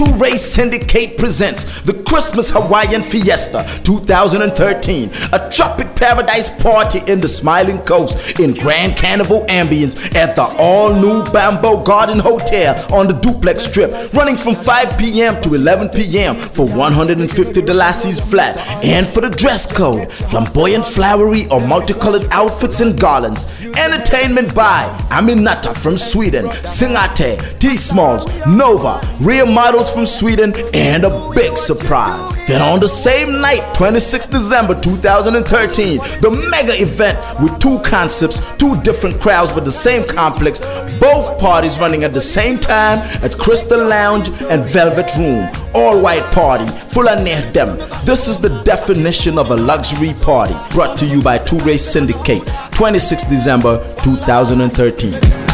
Two Race Syndicate presents the Christmas Hawaiian Fiesta 2013, a tropic paradise party in the Smiling Coast in Grand Carnival ambience at the all-new Bamboo Garden Hotel on the Duplex Strip, running from 5 p.m. to 11 p.m. for 150 Dalasis flat, and for the dress code, flamboyant flowery or multicolored outfits and garlands. Entertainment by Aminata from Sweden, Singate, T-Smalls, Nova, real models from Sweden, and a big surprise. Then on the same night, 26 December 2013, the mega event with two concepts, two different crowds but the same complex, both parties running at the same time at Crystal Lounge and Velvet Room. All white party, full of them. This is the definition of a luxury party. Brought to you by Two Race Syndicate, 26 December 2013.